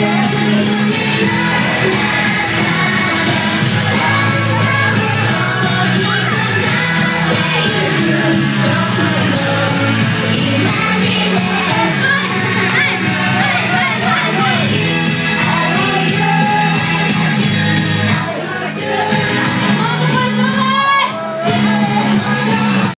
Yeah, yeah, yeah.